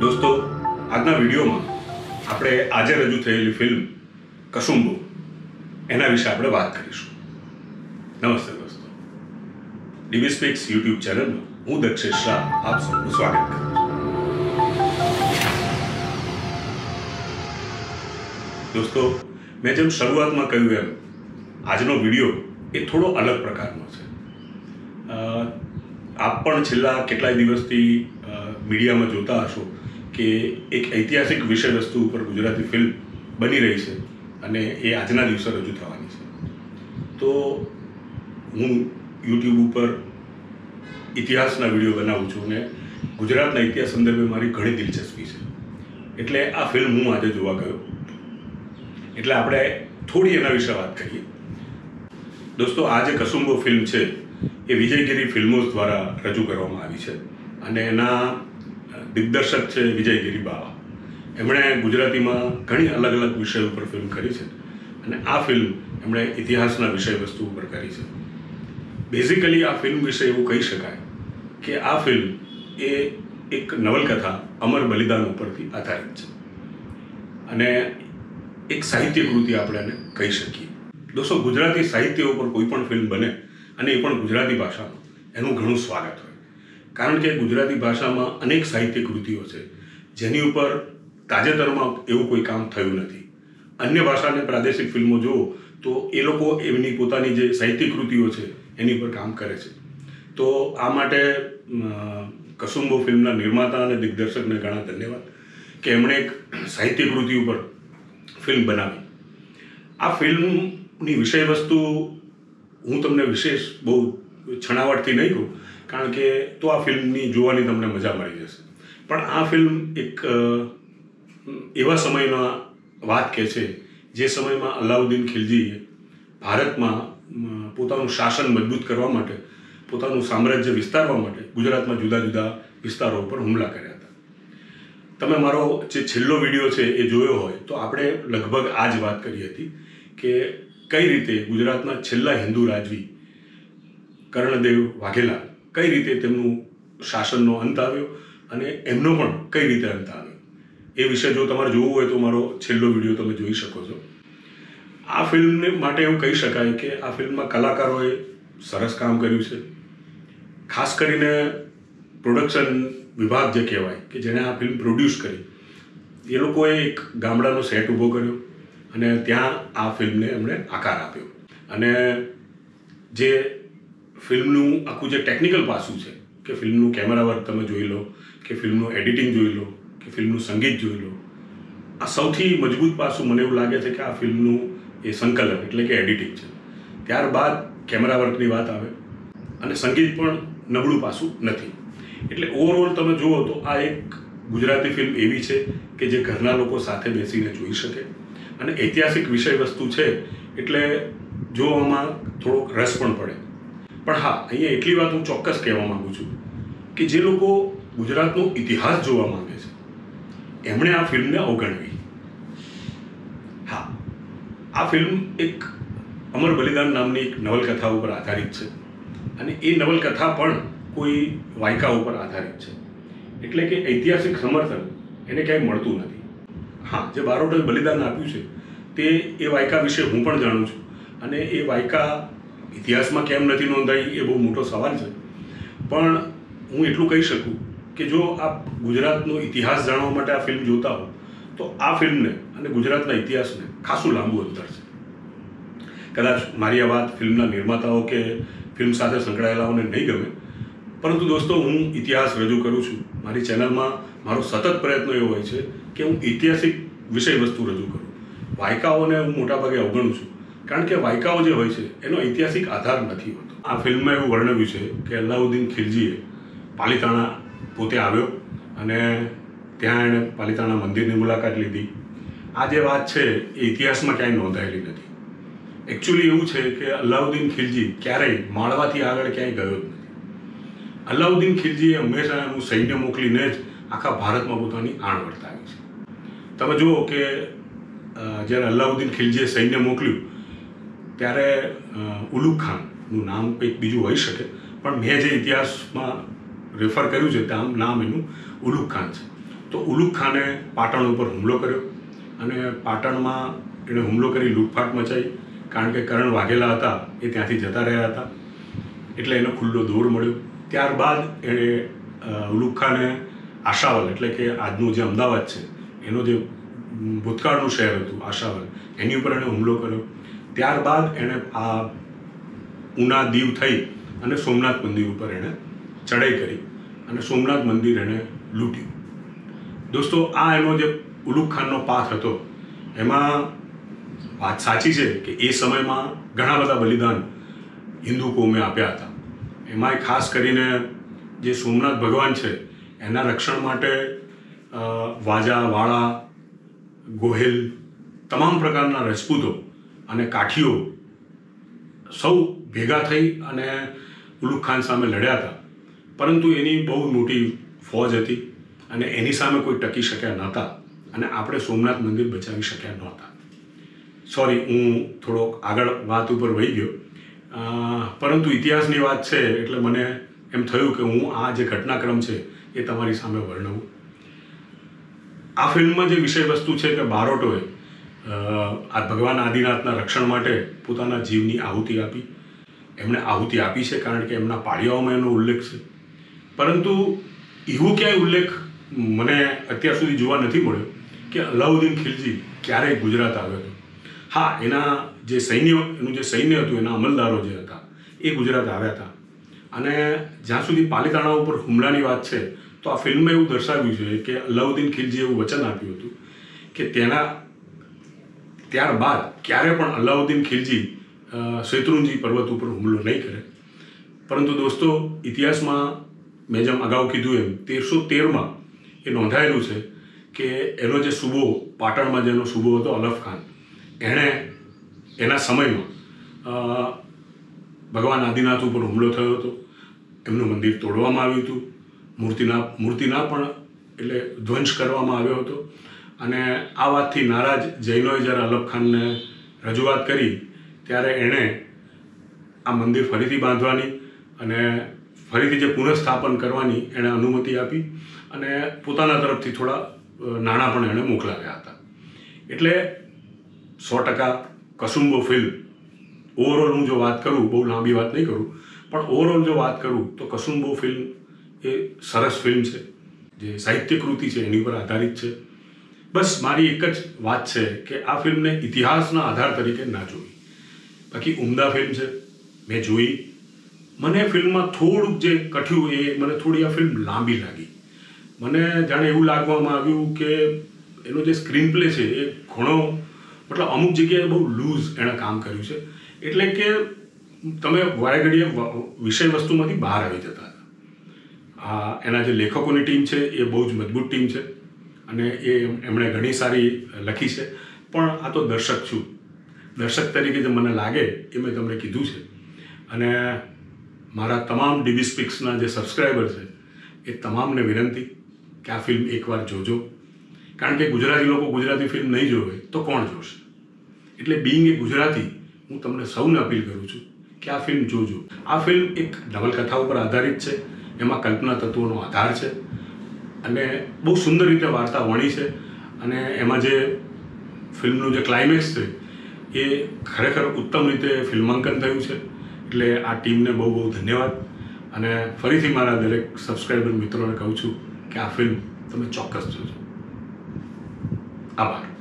દોસ્તો, આજના વિડીયોમાં આપણે આજે રજૂ થયેલી ફિલ્મ કસુંબો, એના વિશે આપણે વાત કરીશું. નમસ્તે દોસ્તો. ડીવી સ્પીક્સ યુટ્યુબ ચેનલમાં હું દક્ષેશ શાહ, આપ સૌનું સ્વાગત કરું છું. દોસ્તો, મેં જેમ શરૂઆતમાં કહ્યું એમ, આજનો વીડિયો એ થોડો અલગ પ્રકારનો છે. આપ પણ છેલ્લા કેટલાય દિવસથી મીડિયામાં જોતા હશો કે એક ઐતિહાસિક વિષય વસ્તુ ઉપર ગુજરાતી ફિલ્મ બની રહી છે અને એ આજના દિવસે રજૂ થવાની છે. તો હું યુટ્યુબ ઉપર ઇતિહાસના વીડિયો બનાવું છું અને ગુજરાતના ઇતિહાસ સંદર્ભે મારી ઘણી દિલચસ્પી છે. એટલે આ ફિલ્મ હું આજે જોવા ગયો. એટલે આપણે થોડી એના વિશે વાત કરીએ. દોસ્તો, આ જે કસુંબો ફિલ્મ છે, એ વિજયગીરી ફિલ્મોસ દ્વારા રજૂ કરવામાં આવી છે. અને એના દિગ્દર્શક છે વિજય ગિરિબાવા. એમણે ગુજરાતીમાં ઘણી અલગ અલગ વિષય ઉપર ફિલ્મ કરી છે અને આ ફિલ્મ એમણે ઇતિહાસના વિષય વસ્તુ ઉપર કરી છે. બેઝિકલી આ ફિલ્મ વિશે એવું કહી શકાય કે આ ફિલ્મ એ એક નવલકથા અમર બલિદાન ઉપરથી આધારિત છે. અને એક સાહિત્ય કૃતિ આપણે એને કહી શકીએ. દોસ્તો ગુજરાતી સાહિત્ય ઉપર કોઈ પણ ફિલ્મ બને અને એ પણ ગુજરાતી ભાષામાં, એનું ઘણું સ્વાગત હોય. કારણ કે ગુજરાતી ભાષામાં અનેક સાહિત્ય કૃતિઓ છે, જેની ઉપર તાજેતરમાં એવું કોઈ કામ થયું નથી. અન્ય ભાષાને પ્રાદેશિક ફિલ્મો જુઓ, તો એ લોકો એમની પોતાની જે સાહિત્ય કૃતિઓ છે, એની પર કામ કરે છે. તો આ માટે કસુંબો ફિલ્મના નિર્માતા અને દિગ્દર્શકને ઘણા ધન્યવાદ કે એમણે એક સાહિત્ય કૃતિ ઉપર ફિલ્મ બનાવી. આ ફિલ્મની વિષય વસ્તુ હું તમને વિશેષ બહુ છણાવટથી નહીં કહું કારણ કે તો આ ફિલ્મની જોવાની તમને મજા મળી જશે. પણ આ ફિલ્મ એક એવા સમયના વાત કે છે, જે સમયમાં અલાઉદ્દીન ખિલજીએ ભારતમાં પોતાનું શાસન મજબૂત કરવા માટે, પોતાનું સામ્રાજ્ય વિસ્તારવા માટે ગુજરાતમાં જુદા જુદા વિસ્તારો ઉપર હુમલા કર્યા હતા. તમે મારો જે છેલ્લો વીડિયો છે એ જોયો હોય, તો આપણે લગભગ આ જ વાત કરી હતી કે કઈ રીતે ગુજરાતના છેલ્લા હિન્દુ રાજવી કર્ણદેવ વાઘેલા કઈ રીતે તેમનું શાસનનો અંત આવ્યો અને એમનો પણ કઈ રીતે અંત આવ્યો? એ વિશે જો તમારે જોવું હોય તો મારો છેલ્લો વીડિયો તમે જોઈ શકો છો. આ ફિલ્મને માટે એવું કહી શકાય કે આ ફિલ્મમાં કલાકારોએ સરસ કામ કર્યું છે. ખાસ કરીને પ્રોડક્શન વિભાગ જે કહેવાય કે જેણે આ ફિલ્મ પ્રોડ્યુસ કરી, એ લોકોએ એક ગામડાનો સેટ ઊભો કર્યો અને ત્યાં આ ફિલ્મને એમણે આકાર આપ્યો. અને જે ફિલ્મનું આખું જે ટેકનિકલ પાસું છે? કે ફિલ્મનું કેમેરા વર્ક તમે જોઈ લો, કે ફિલ્મનું એડિટિંગ જોઈ લો, કે ફિલ્મનું સંગીત જોઈ લો. આ સૌથી મજબૂત પાસું મને એવું લાગે છે કે આ ફિલ્મનું એ સંકલન એટલે કે એડિટિંગ છે. ત્યારબાદ કેમેરા વર્કની વાત આવે અને સંગીત પણ નબળું પાસું નથી. એટલે ઓવરઓલ તમે જુઓ તો આ એક ગુજરાતી ફિલ્મ એવી છે કે જે ઘરના લોકો સાથે બેસીને જોઈ શકે. અને ઐતિહાસિક વિષય વસ્તુ છે એટલે જોવામાં થોડોક રસ પણ પડે. પણ હા, અહીંયા એટલી વાત હું ચોક્કસ કહેવા માગું છું કે જે લોકો ગુજરાતનો ઇતિહાસ જોવા માંગે છે, એમણે આ ફિલ્મને અવગણવી. હા, આ ફિલ્મ એક અમર બલિદાન નામની એક નવલકથા ઉપર આધારિત છે અને એ નવલકથા પણ કોઈ વાયકા ઉપર આધારિત છે. એટલે કે ઐતિહાસિક સમર્થન એને ક્યાંય મળતું નથી. હા, જે બારોટે બલિદાન આપ્યું છે તે એ વાયકા વિશે હું પણ જાણું છું અને એ વાયકા ઇતિહાસમાં કેમ નથી નોંધાઈ એ બહુ મોટો સવાલ છે. પણ હું એટલું કહી શકું કે જો આપ ગુજરાતનો ઇતિહાસ જાણવા માટે આ ફિલ્મ જોતા હો, તો આ ફિલ્મને અને ગુજરાતના ઇતિહાસને ખાસું લાંબુ અંતર છે. કદાચ મારી આ વાત ફિલ્મના નિર્માતાઓ કે ફિલ્મ સાથે સંકળાયેલાઓને નહીં ગમે. પરંતુ દોસ્તો, હું ઇતિહાસ રજૂ કરું છું. મારી ચેનલમાં મારો સતત પ્રયત્ન એવો હોય છે કે હું ઐતિહાસિક વિષય વસ્તુ રજૂ કરું. વાયકાઓને હું મોટાભાગે અવગણું છું. કારણ કે વાયકાઓ જે હોય છે, એનો ઐતિહાસિક આધાર નથી હોતો. આ ફિલ્મમાં એવું વર્ણવ્યું છે કે અલાઉદ્દીન ખિલજીએ પાલિતાણા પોતે આવ્યો અને ત્યાં એણે પાલિતાણા મંદિરની મુલાકાત લીધી. આ જે વાત છે, એ ઇતિહાસમાં ક્યાંય નોંધાયેલી નથી. એકચ્યુઅલી એવું છે કે અલ્લાઉદ્દીન ખિલજી ક્યારેય માળવાથી આગળ ક્યાંય ગયો જ નથી. અલાઉદ્દીન ખિલજીએ હંમેશા એનું સૈન્ય મોકલીને જ આખા ભારતમાં પોતાની આણ વર્તાવી છે. તમે જુઓ કે જ્યારે અલ્લાઉદ્દીન ખિલજીએ સૈન્ય મોકલ્યું ત્યારે અ, ખાનનું નામ કંઈક બીજું હોઈ શકે. પણ મેં જે ઇતિહાસમાં રેફર કર્યું છે ત્યાં નામ એનું ઉલુગ ખાન છે. તો ઉલુગ ખાને પાટણ ઉપર હુમલો કર્યો અને પાટણમાં એણે હુમલો કરી લૂંટફાટ મચાવી કારણ કે કરણ વાઘેલા હતા એ ત્યાંથી જતા રહ્યા હતા. એટલે એનો ખુલ્લો દોર મળ્યો. ત્યારબાદ એણે અ, ખાને આશાવલ એટલે કે આજનું જે અમદાવાદ છે એનો જે ભૂતકાળનું શહેર હતું આશાવલ એની ઉપર એણે હુમલો કર્યો. ત્યારબાદ એણે આ ઉના દીવ થઈ અને સોમનાથ મંદિર ઉપર એણે ચડાઈ કરી અને સોમનાથ મંદિર એણે લૂંટ્યું. દોસ્તો, આ એનો જે ઉલુગ ખાનનો પાથ હતો, એમાં વાત સાચી છે કે એ સમયમાં ઘણા બધા બલિદાન હિન્દુ કોમે આપ્યા હતા. એમાંય ખાસ કરીને જે સોમનાથ ભગવાન છે, એના રક્ષણ માટે વાજા, વાળા, ગોહિલ, તમામ પ્રકારના રજપૂતો અને કાઠીઓ સૌ ભેગા થઈ અને ઉલુખ ખાન સામે લડ્યા હતા. પરંતુ એની બહુ મોટી ફોજ હતી અને એની સામે કોઈ ટકી શક્યા નહોતા અને આપણે સોમનાથ મંદિર બચાવી શક્યા નહોતા. સોરી હું થોડોક આગળ વાત ઉપર વહી ગયો. પરંતુ ઇતિહાસની વાત છે એટલે મને એમ થયું કે હું આ જે ઘટનાક્રમ છે એ તમારી સામે વર્ણવું. આ ફિલ્મમાં જે વિષય વસ્તુ છે કે બારોટોએ આ ભગવાન આદિનાથના રક્ષણ માટે પોતાના જીવની આહુતિ આપી. એમણે આહુતિ આપી છે કારણ કે એમના પાળિયાઓમાં એનો ઉલ્લેખ છે. પરંતુ એવો ક્યાંય ઉલ્લેખ મને અત્યાર સુધી જોવા નથી મળ્યો કે અલાઉદ્દીન ખિલજી ક્યારેય ગુજરાત આવ્યો હતો. હા, એના જે સૈન્ય, એનું જે સૈન્ય હતું, એના અમલદારો જે હતા, એ ગુજરાત આવ્યા હતા. અને જ્યાં સુધી પાલિતાણા ઉપર હુમલાની વાત છે, તો આ ફિલ્મમાં એવું દર્શાવ્યું છે કે અલાઉદ્દીન ખિલજીએ એવું વચન આપ્યું હતું કે તેના ત્યારબાદ ક્યારે પણ અલાઉદ્દીન ખિલજી શેત્રુંજી પર્વત ઉપર હુમલો નહીં કરે. પરંતુ દોસ્તો, ઇતિહાસમાં મેં જેમ અગાઉ કીધું એમ, તેરસો તેરમાં એ નોંધાયેલું છે કે એનો જે સુબો, પાટણમાં જેનો સુબો હતો, અલફ ખાન, એણે એના સમયમાં ભગવાન આદિનાથ ઉપર હુમલો થયો હતો. એમનું મંદિર તોડવામાં આવ્યું હતું. મૂર્તિના મૂર્તિના પણ એટલે ધ્વંસ કરવામાં આવ્યો હતો. અને આ વાતથી નારાજ જૈનોએ જ્યારે અલફ ખાનને રજૂઆત કરી, ત્યારે એણે આ મંદિર ફરીથી બાંધવાની અને ફરીથી જે પુનઃસ્થાપન કરવાની એણે અનુમતિ આપી અને પોતાના તરફથી થોડા નાણાં પણ એણે મોકલાવ્યા હતા. એટલે સો ટકા કસુંબો ફિલ્મ ઓવરઓલ હું જો વાત કરું, બહુ લાંબી વાત નહીં કરું, પણ ઓવરઓલ જો વાત કરું, તો કસુંબો ફિલ્મ એ સરસ ફિલ્મ છે. જે સાહિત્ય કૃતિ છે, એની પર આધારિત છે. બસ મારી એક જ વાત છે કે આ ફિલ્મને ઇતિહાસના આધાર તરીકે ના જોઈ. બાકી ઉમદા ફિલ્મ છે, મેં જોઈ. મને ફિલ્મમાં થોડુંક જે કઠ્યું એ, મને થોડી આ ફિલ્મ લાંબી લાગી. મને જાણે એવું લાગવામાં આવ્યું કે એનો જે સ્ક્રીન પ્લે છે એ ઘણો, મતલબ અમુક જગ્યાએ બહુ લૂઝ એણે કામ કર્યું છે. એટલે કે તમે વારે વિષય વસ્તુમાંથી બહાર આવી જતા હતા. એના જે લેખકોની ટીમ છે એ બહુ જ મજબૂત ટીમ છે. અને એ એમણે ઘણી સારી લખી છે. પણ આ તો દર્શક છું. દર્શક તરીકે જે મને લાગે એ મેં તમને કીધું છે. અને મારા તમામ ડીબી સ્પીક્સના જે સબસ્ક્રાઈબર છે, એ તમામને વિનંતી કે આ ફિલ્મ એકવાર જોજો. કારણ કે ગુજરાતી લોકો ગુજરાતી ફિલ્મ નહીં જોવે તો કોણ જોશે? એટલે બિંગ એ ગુજરાતી, હું તમને સૌને અપીલ કરું છું કે આ ફિલ્મ જોજો. આ ફિલ્મ એક નવલકથા ઉપર આધારિત છે. એમાં કલ્પના તત્વોનો આધાર છે. અને બહુ સુંદર રીતે વાર્તા વણી છે. અને એમાં જે ફિલ્મનું જે ક્લાઇમેક્સ છે, એ ખરેખર ઉત્તમ રીતે ફિલ્માંકન થયું છે. એટલે આ ટીમને બહુ બહુ ધન્યવાદ. અને ફરીથી મારા દરેક સબસ્ક્રાઈબર મિત્રોને કહું છું કે આ ફિલ્મ તમે ચોક્કસ જોજો. આભાર.